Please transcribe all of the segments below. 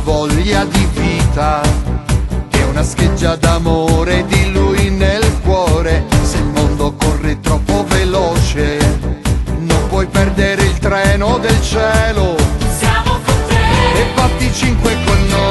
voglia di vita e una scheggia d'amore di lui nel cuore. Se il mondo corre troppo veloce, non puoi perdere il treno del cielo. Siamo con te, E batti cinque con noi,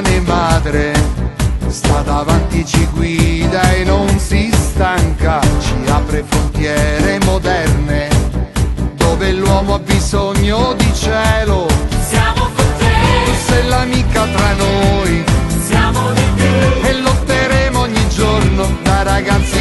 cane madre. Sta davanti, ci guida e non si stanca, ci apre frontiere moderne, dove l'uomo ha bisogno di cielo. Siamo con te, tu sei l'amica tra noi, siamo di te. E lotteremo ogni giorno da ragazzi